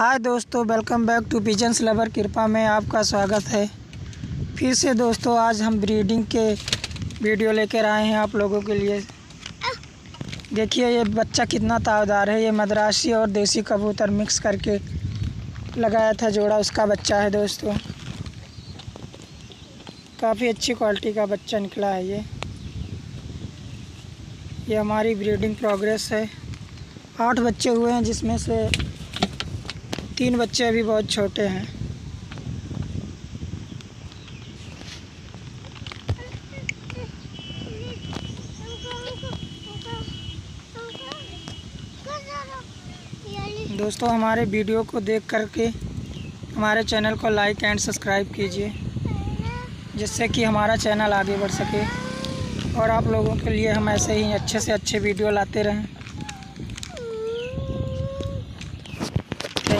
हाय दोस्तों welcome back to pigeons lover Kripa में आपका स्वागत है। फिर से दोस्तों, आज हम ब्रीडिंग के वीडियो लेकर आए हैं आप लोगों के लिए। देखिए, ये बच्चा कितना तावदार है। ये मद्रासी और देसी कबूतर मिक्स करके लगाया था जोड़ा उसका बच्चा है दोस्तों। काफ़ी अच्छी क्वालिटी का बच्चा निकला है ये। ये हमारी ब्रीडिंग प्रोग्रेस है। आठ बच्चे हुए हैं जिसमें से तीन बच्चे अभी बहुत छोटे हैं। दोस्तों, हमारे वीडियो को देख करके हमारे चैनल को लाइक एंड सब्सक्राइब कीजिए, जिससे कि हमारा चैनल आगे बढ़ सके। और आप लोगों के लिए हम ऐसे ही अच्छे से अच्छे वीडियो लाते रहें।